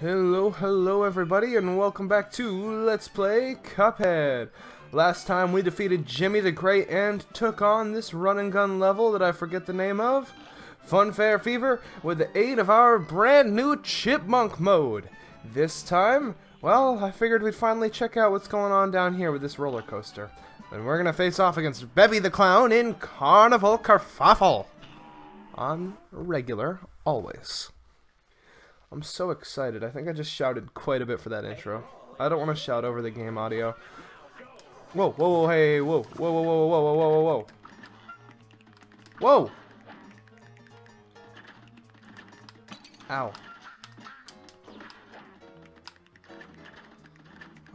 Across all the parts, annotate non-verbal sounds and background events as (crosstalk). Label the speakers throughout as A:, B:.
A: Hello, hello everybody, and welcome back to Let's Play Cuphead. Last time we defeated Djimmi the Great and took on this run and gun level that I forget the name of. Funfair Fever with the aid of our brand new Chipmunk mode. This time, well, I figured we'd finally check out what's going on down here with this roller coaster. And we're gonna face off against Beppy the Clown in Carnival Kerfuffle. On regular, always. I'm so excited. I think I just shouted quite a bit for that intro. I don't want to shout over the game audio. Whoa, whoa, whoa, hey, whoa, whoa, whoa, whoa, whoa, whoa, whoa, whoa, whoa. Ow.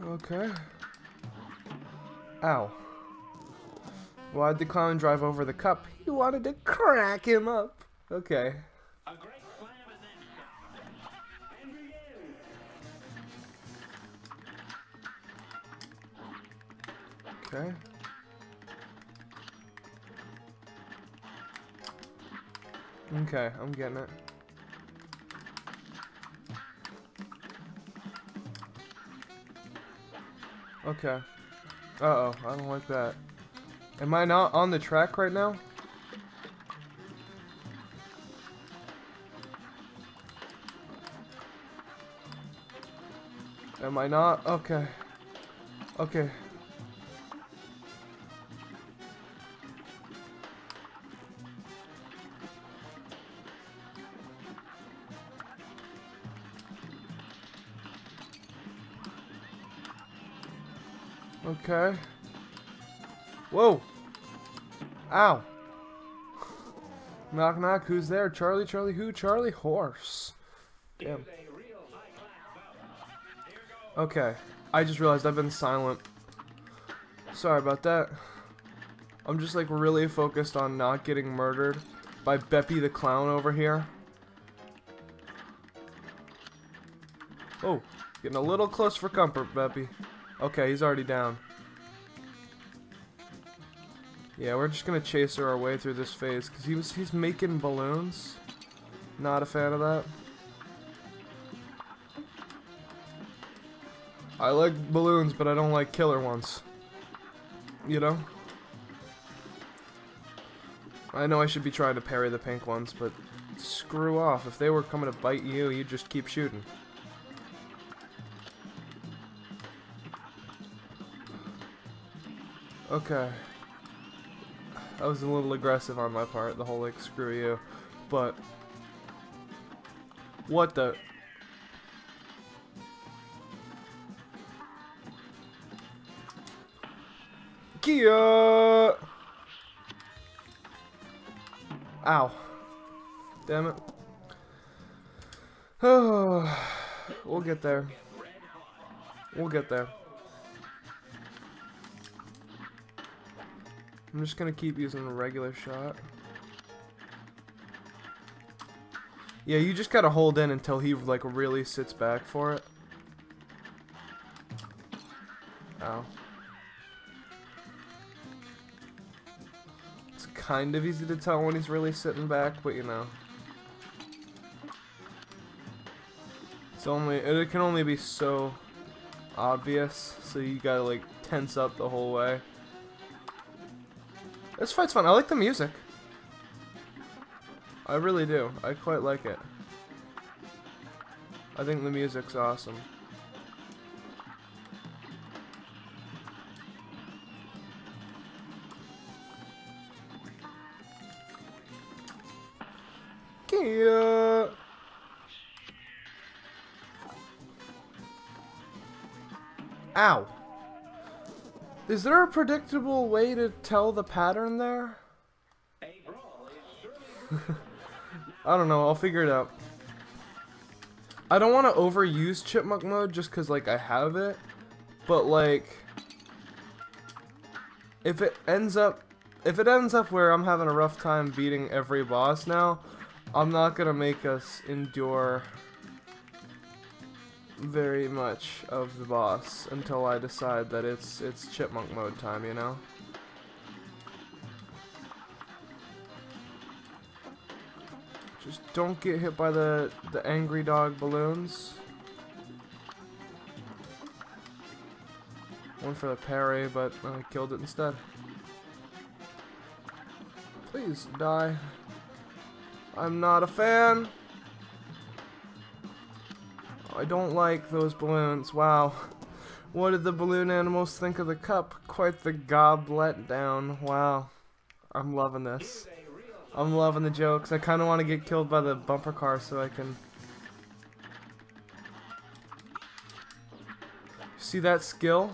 A: Okay. Ow. Why'd the clown drive over the cup? He wanted to crack him up. Okay. Okay. Okay, I'm getting it. Okay. Uh-oh, I don't like that. Am I not on the track right now? Am I not? Okay. Okay. Okay. Whoa. Ow. Knock knock, who's there? Charlie, Charlie who? Charlie Horse. Damn. Okay. I just realized I've been silent. Sorry about that. I'm just like really focused on not getting murdered by Beppy the Clown over here. Oh, getting a little close for comfort, Beppy. Okay, he's already down. Yeah, we're just gonna chase her our way through this phase because he was he's making balloons. Not a fan of that. I like balloons, but I don't like killer ones. You know? I know I should be trying to parry the pink ones, but screw off. If they were coming to bite you, you'd just keep shooting. Okay. I was a little aggressive on my part, the whole like screw you. But what the Kia Ow. Damn it. Oh, (sighs) we'll get there. We'll get there. I'm just gonna keep using a regular shot. Yeah, you just gotta hold in until he like really sits back for it. Ow. It's kind of easy to tell when he's really sitting back, but you know. It's only it can only be so obvious, so you gotta like tense up the whole way. This fight's fun. I like the music. I really do. I quite like it. I think the music's awesome. Ow. Is there a predictable way to tell the pattern there? (laughs) I don't know, I'll figure it out. I don't want to overuse chipmunk mode just because like I have it, but like if it ends up if it ends up where I'm having a rough time beating every boss now, I'm not gonna make us endure very much of the boss until I decide that it's it's chipmunk mode time, you know? Just don't get hit by the, the angry dog balloons. One for the parry, but I uh, killed it instead. Please die. I'm not a fan. I don't like those balloons. Wow. What did the balloon animals think of the cup? Quite the goblet down. Wow. I'm loving this. I'm loving the jokes. I kind of want to get killed by the bumper car so I can... See that skill?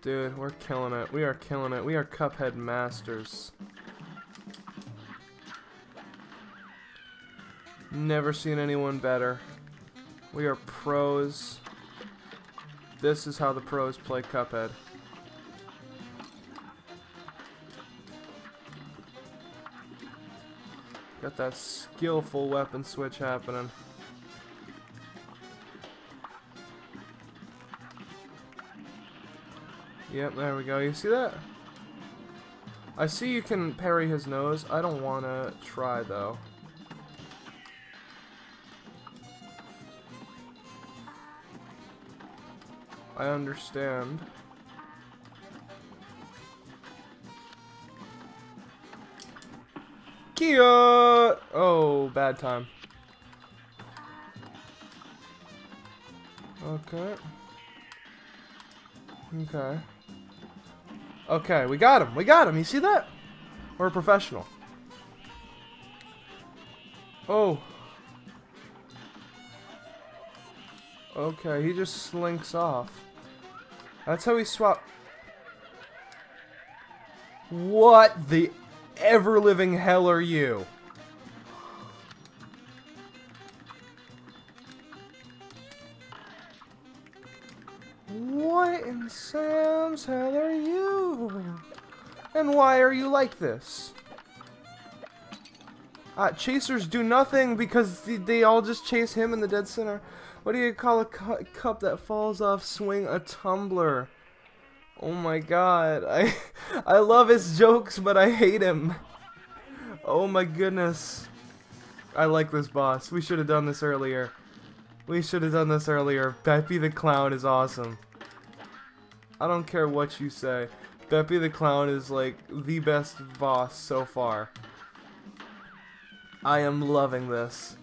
A: Dude, we're killing it. We are killing it. We are Cuphead masters. Never seen anyone better. We are pros. This is how the pros play Cuphead. Got that skillful weapon switch happening. Yep, there we go. You see that? I see you can parry his nose. I don't want to try, though. I understand. Kia! Oh, bad time. Okay. Okay. Okay, we got him. We got him. You see that? We're a professional. Oh. Okay, he just slinks off. That's how we swap. What the ever-living hell are you? What in Sam's hell are you? And why are you like this? Uh, chasers do nothing because they, they all just chase him in the dead center. What do you call a cu cup that falls off swing? A tumbler. Oh my god. I (laughs) I love his jokes, but I hate him. Oh my goodness. I like this boss. We should have done this earlier. We should have done this earlier. Beppy the Clown is awesome. I don't care what you say. Beppy the Clown is like the best boss so far. I am loving this.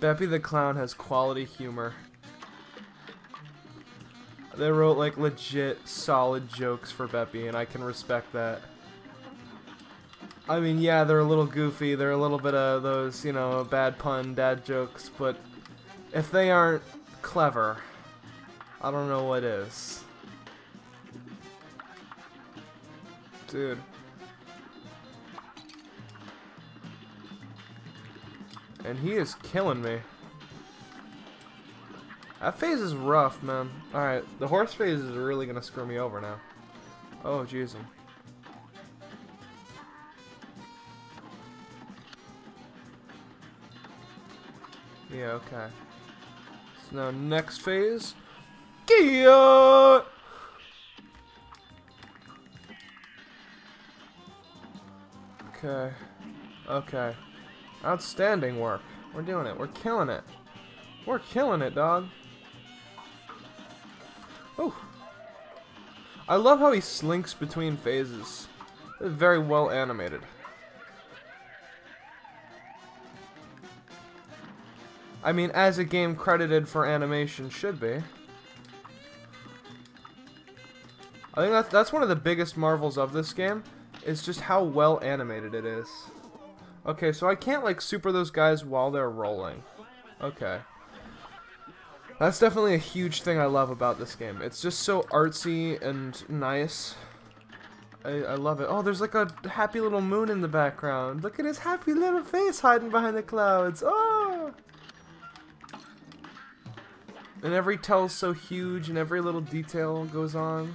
A: Beppy the Clown has quality humor. They wrote like legit solid jokes for Beppy and I can respect that. I mean, yeah, they're a little goofy, they're a little bit of those, you know, bad pun dad jokes, but if they aren't clever, I don't know what is. Dude. And he is killing me. That phase is rough, man. Alright, the horse phase is really gonna screw me over now. Oh, jeez. Yeah, okay. So now next phase. Kia! Okay. Okay. Outstanding work. We're doing it. We're killing it. We're killing it, dog. Oh. I love how he slinks between phases. It's very well animated. I mean, as a game credited for animation should be. I think that's, that's one of the biggest marvels of this game, is just how well animated it is. Okay, so I can't, like, super those guys while they're rolling. Okay. That's definitely a huge thing I love about this game. It's just so artsy and nice. I, I love it. Oh, there's like a happy little moon in the background. Look at his happy little face hiding behind the clouds. Oh! And every tell's so huge and every little detail goes on.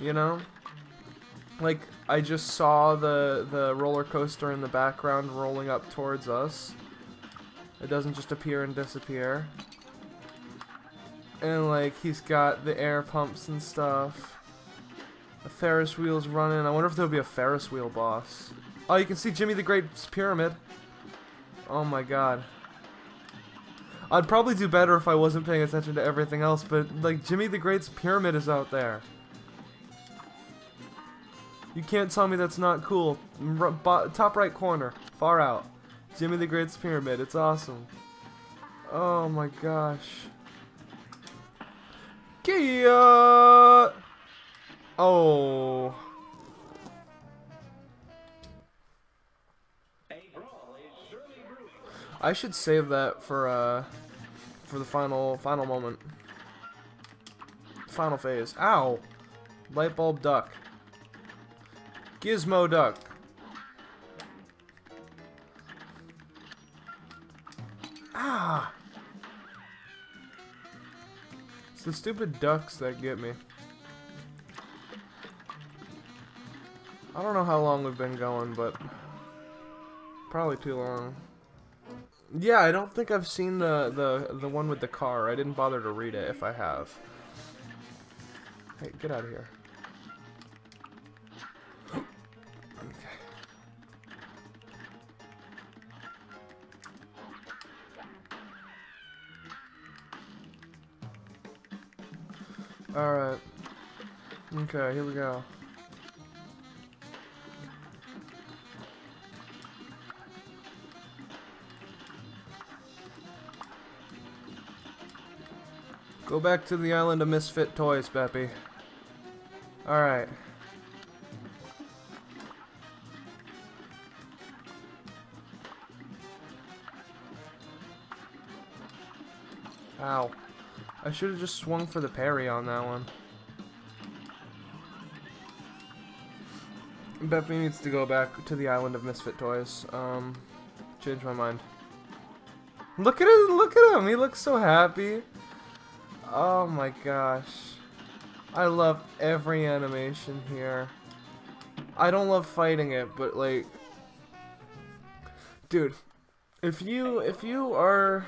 A: You know? Like, I just saw the, the roller coaster in the background rolling up towards us. It doesn't just appear and disappear. And, like, he's got the air pumps and stuff. The Ferris wheel's running. I wonder if there'll be a Ferris wheel boss. Oh, you can see Djimmi the Great's pyramid. Oh my god. I'd probably do better if I wasn't paying attention to everything else, but, like, Djimmi the Great's pyramid is out there. You can't tell me that's not cool. R top right corner. Far out. Djimmi the Great's pyramid. It's awesome. Oh my gosh. Kia! Oh. I should save that for uh for the final final moment. Final phase. Ow. Light bulb duck. Gizmo duck. Ah. It's the stupid ducks that get me. I don't know how long we've been going, but probably too long. Yeah, I don't think I've seen the, the, the one with the car. I didn't bother to read it if I have. Hey, get out of here. Okay, here we go. Go back to the island of misfit toys, Beppy. Alright. Ow. I should have just swung for the parry on that one. Beppy needs to go back to the island of misfit toys. Um, change my mind. Look at him! Look at him! He looks so happy. Oh my gosh. I love every animation here. I don't love fighting it, but like dude, if you if you are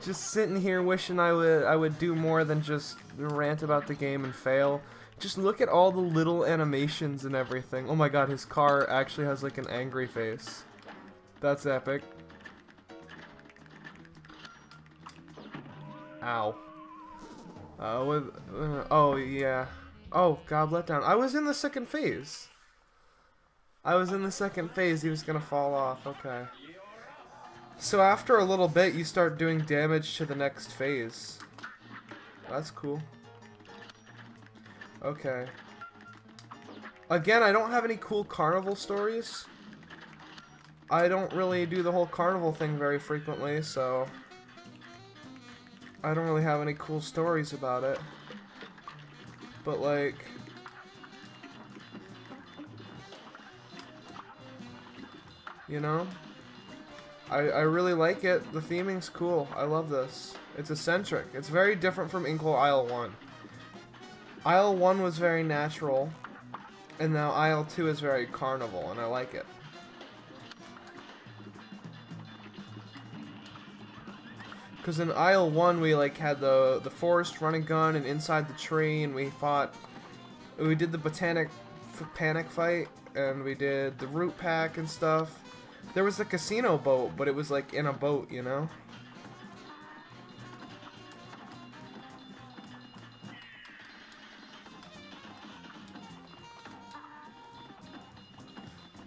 A: just sitting here wishing I would I would do more than just rant about the game and fail, just look at all the little animations and everything. Oh my god, his car actually has like an angry face. That's epic. Ow. Uh, with, uh, oh, yeah. Oh, God, let down. I was in the second phase. I was in the second phase. He was going to fall off. Okay. So after a little bit, you start doing damage to the next phase. That's cool. Okay. Again, I don't have any cool carnival stories. I don't really do the whole carnival thing very frequently, so... I don't really have any cool stories about it. But like... You know? I, I really like it. The theming's cool. I love this. It's eccentric. It's very different from Inkwell Isle 1. Isle 1 was very natural, and now Isle 2 is very carnival, and I like it. Because in Isle 1, we, like, had the, the forest running gun and inside the tree, and we fought... We did the botanic panic fight, and we did the root pack and stuff. There was the casino boat, but it was, like, in a boat, you know?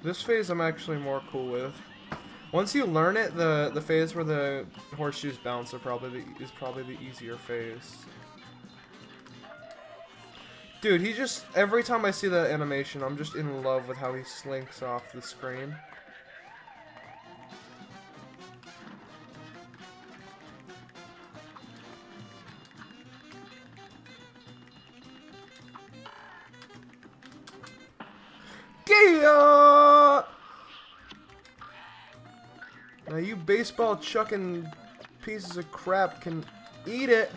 A: This phase I'm actually more cool with. Once you learn it, the the phase where the horseshoes bounce are probably the, is probably the easier phase. Dude, he just every time I see that animation, I'm just in love with how he slinks off the screen. Baseball chucking pieces of crap can eat it.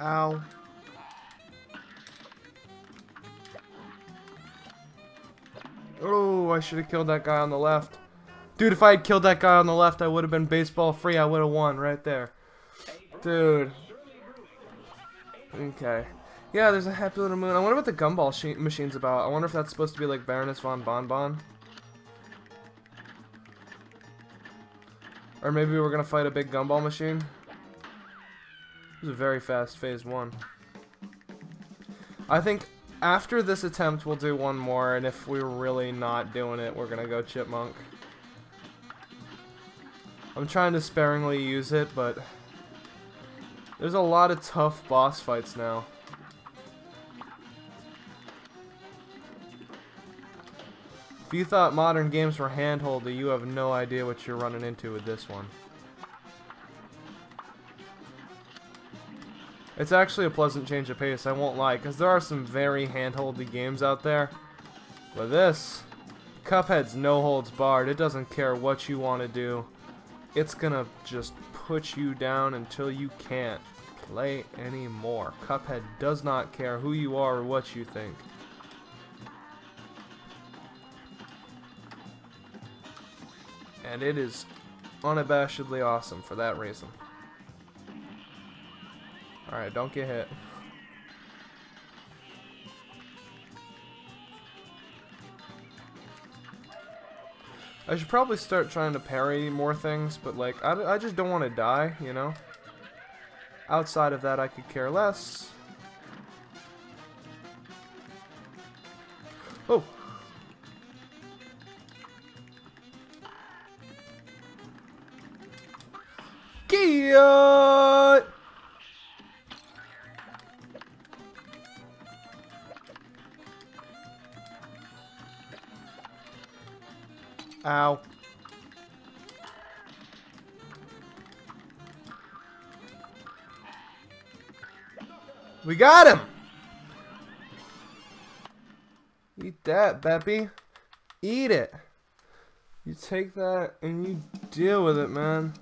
A: Ow. Oh, I should have killed that guy on the left. Dude, if I had killed that guy on the left, I would have been baseball free. I would have won right there. Dude. Okay. Yeah, there's a happy little moon. I wonder what the gumball machine's about. I wonder if that's supposed to be like Baroness von Bonbon. Or maybe we're gonna fight a big gumball machine. This is very fast phase one. I think after this attempt, we'll do one more, and if we're really not doing it, we're gonna go chipmunk. I'm trying to sparingly use it, but there's a lot of tough boss fights now. If you thought modern games were handholdy, you have no idea what you're running into with this one. It's actually a pleasant change of pace, I won't lie, because there are some very handholdy games out there. But this, Cuphead's no holds barred. It doesn't care what you want to do. It's gonna just put you down until you can't play anymore. Cuphead does not care who you are or what you think. And it is unabashedly awesome for that reason. Alright, don't get hit. I should probably start trying to parry more things, but like, I, I just don't want to die, you know? Outside of that, I could care less. Ow. We got him! Eat that, Beppy. Eat it. You take that and you deal with it, man.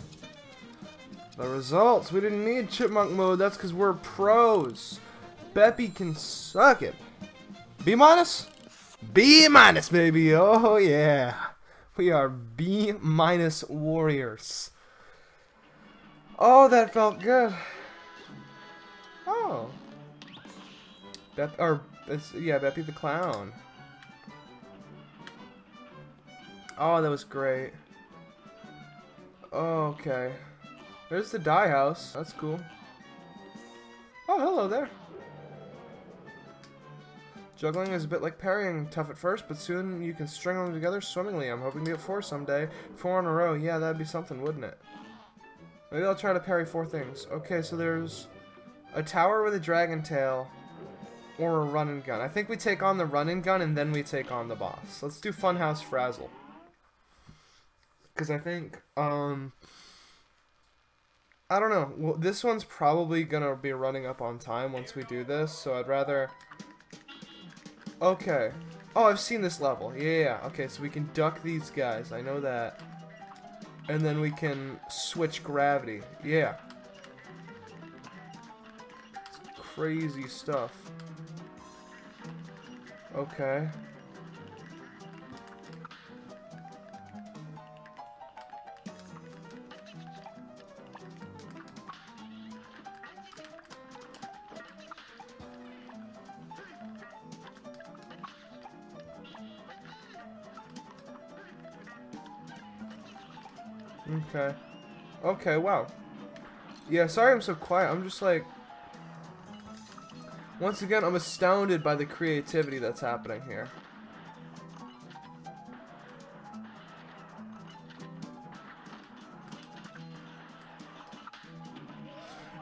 A: The results. We didn't need chipmunk mode. That's because we're pros. Beppy can suck it. B minus? B minus, baby. Oh, yeah. We are B minus warriors. Oh, that felt good. Oh. Bep or yeah, Beppy the clown. Oh, that was great. Oh, okay. There's the die house. That's cool. Oh, hello there. Juggling is a bit like parrying, tough at first, but soon you can string them together swimmingly. I'm hoping to get four someday. Four in a row, yeah, that'd be something, wouldn't it? Maybe I'll try to parry four things. Okay, so there's a tower with a dragon tail, or a run and gun. I think we take on the run and gun, and then we take on the boss. Let's do Funhouse Frazzle. Because I think, um... I don't know. Well, this one's probably going to be running up on time once we do this, so I'd rather Okay. Oh, I've seen this level. Yeah, yeah, Okay, so we can duck these guys. I know that. And then we can switch gravity. Yeah. It's crazy stuff. Okay. Okay. Okay, wow. Yeah, sorry I'm so quiet. I'm just like... Once again, I'm astounded by the creativity that's happening here.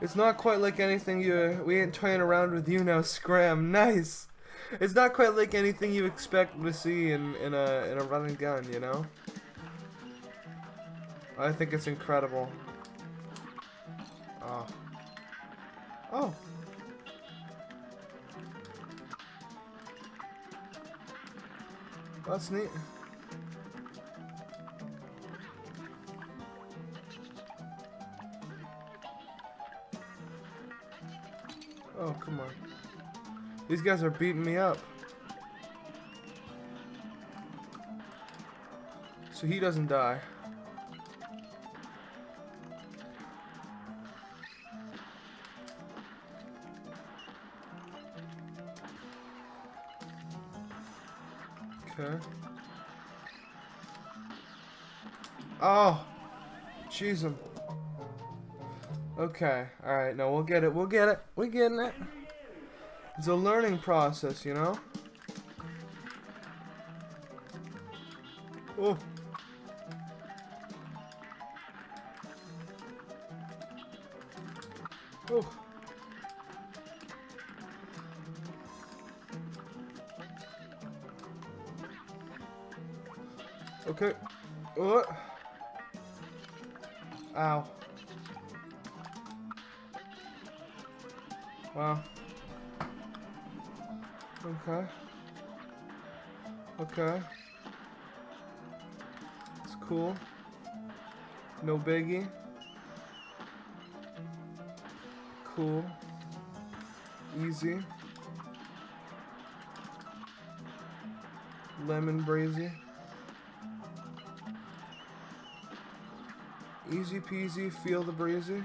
A: It's not quite like anything you... We ain't toying around with you now, Scram. Nice! It's not quite like anything you expect to see in, in a in a run and gun, you know? I think it's incredible. Oh. Oh. That's neat. Oh, come on. These guys are beating me up. So he doesn't die. Okay. Oh! Jeez, em. Okay, alright, no, we'll get it, we'll get it, we're getting it. It's a learning process, you know? Oh. Oh. Okay. Oh. Ow. Wow. Okay. Okay. It's cool. No biggie. Cool. Easy. Lemon brazy. Easy peasy, feel the breezy.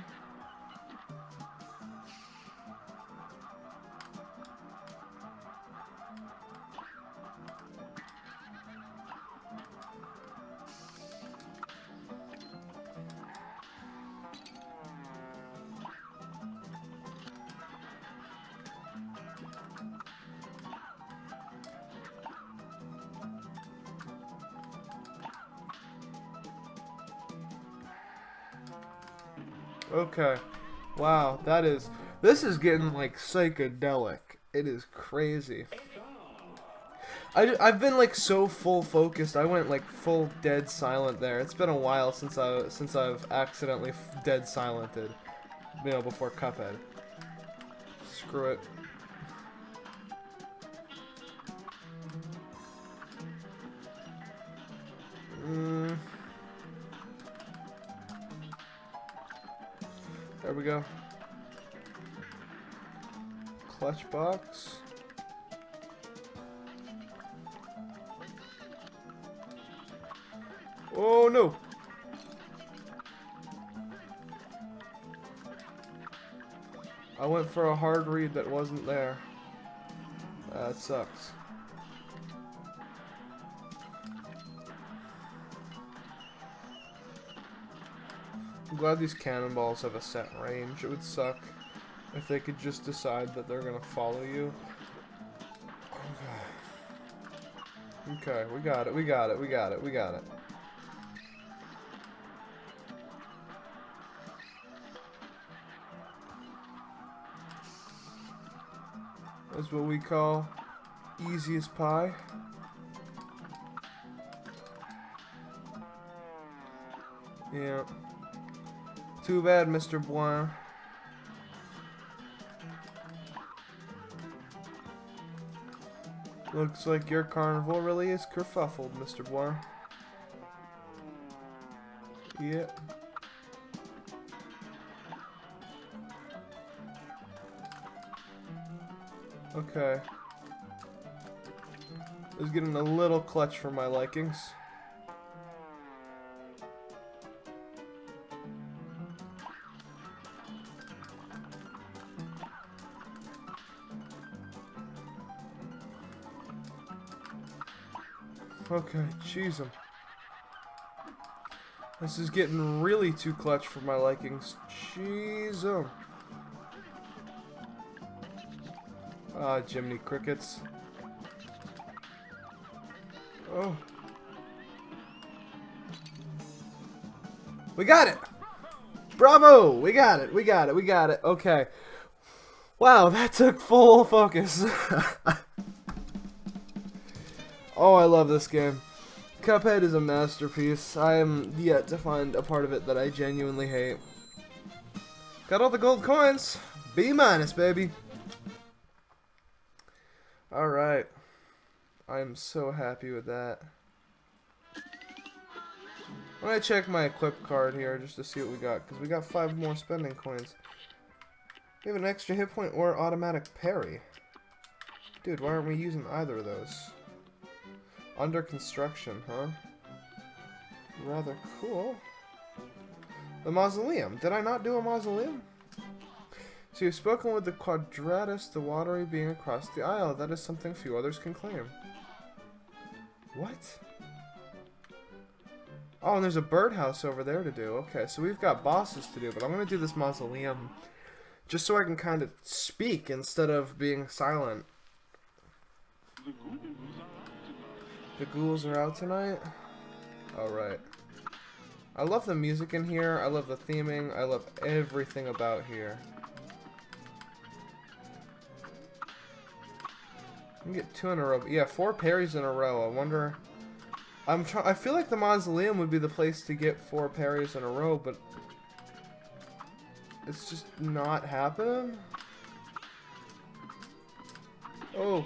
A: Okay. Wow, that is... This is getting, like, psychedelic. It is crazy. I, I've been, like, so full focused. I went, like, full dead silent there. It's been a while since, I, since I've accidentally dead silented. You know, before Cuphead. Screw it. There we go. Clutch box. Oh no! I went for a hard read that wasn't there. That sucks. Glad these cannonballs have a set range. It would suck if they could just decide that they're gonna follow you. Okay. Okay, we got it, we got it, we got it, we got it. That's what we call easiest pie. Yeah. Too bad, Mr. Bois. Looks like your carnival really is kerfuffled, Mr. Bois. Yep. Okay. This is getting a little clutch for my likings. Okay, jeez. -em. This is getting really too clutch for my likings. Jeez. -em. Ah, Jiminy Crickets. Oh. We got it! Bravo! We got it, we got it, we got it. Okay. Wow, that took full focus. (laughs) Oh, I love this game. Cuphead is a masterpiece. I am yet to find a part of it that I genuinely hate. Got all the gold coins. B minus, baby. Alright. I'm so happy with that. I'm gonna check my equip card here just to see what we got, because we got five more spending coins. We have an extra hit point or automatic parry. Dude, why aren't we using either of those? Under construction, huh? Rather cool. The mausoleum. Did I not do a mausoleum? So you've spoken with the Quadratus, the watery being across the aisle. That is something few others can claim. What? Oh, and there's a birdhouse over there to do. Okay, so we've got bosses to do, but I'm going to do this mausoleum just so I can kind of speak instead of being silent. Mm-hmm. The ghouls are out tonight? Alright. I love the music in here. I love the theming. I love everything about here. I can get two in a row. Yeah, four parries in a row. I wonder... I'm trying. I feel like the mausoleum would be the place to get four parries in a row, but it's just not happening. Oh,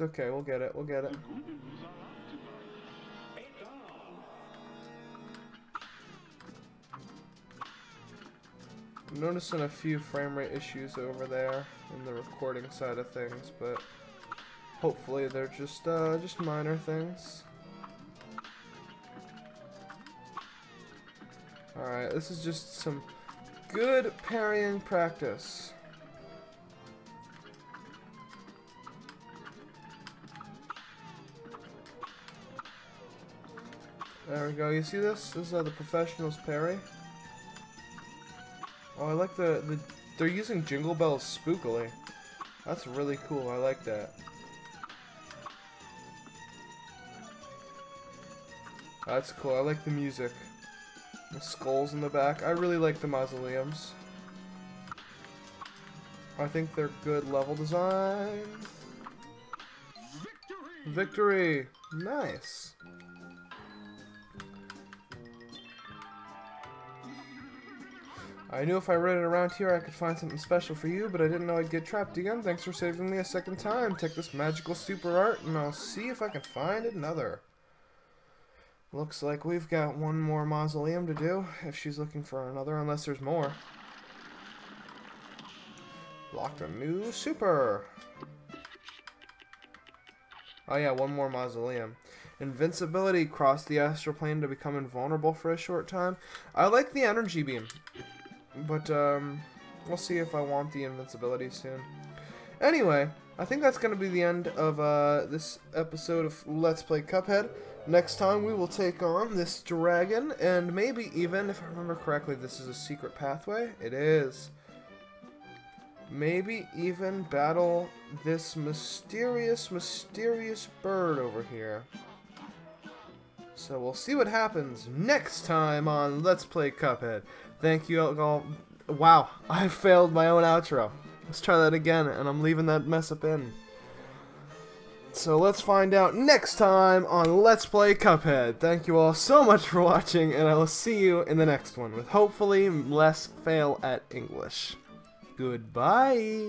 A: it's okay. We'll get it. We'll get it. I'm noticing a few frame rate issues over there in the recording side of things, but hopefully they're just uh, just minor things. Alright, this is just some good parrying practice. There we go. You see this? This is how the professionals parry. Oh, I like the, the... They're using Jingle Bells spookily. That's really cool. I like that. That's cool. I like the music. The skulls in the back. I really like the mausoleums. I think they're good level design. Victory! Victory! Nice. I knew if I read it around here I could find something special for you, but I didn't know I'd get trapped again. Thanks for saving me a second time. Take this magical super art, and I'll see if I can find another. Looks like we've got one more mausoleum to do, if she's looking for another, unless there's more. Locked a new super. Oh yeah, one more mausoleum. Invincibility, cross the astral plane to become invulnerable for a short time. I like the energy beam. But, um, we'll see if I want the invincibility soon. Anyway, I think that's going to be the end of uh, this episode of Let's Play Cuphead. Next time we will take on this dragon, and maybe even, if I remember correctly, this is a secret pathway. It is. Maybe even battle this mysterious, mysterious bird over here. So we'll see what happens next time on Let's Play Cuphead. Thank you all. Wow, (laughs) I failed my own outro. Let's try that again, and I'm leaving that mess up in. So let's find out next time on Let's Play Cuphead. Thank you all so much for watching, and I will see you in the next one with hopefully less fail at English. Goodbye.